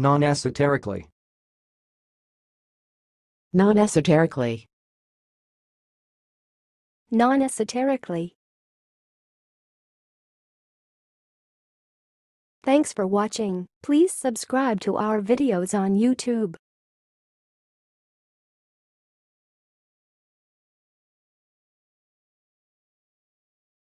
Non-esoterically. non-esoterically, non-esoterically. Thanks for watching. Please subscribe to our videos on YouTube.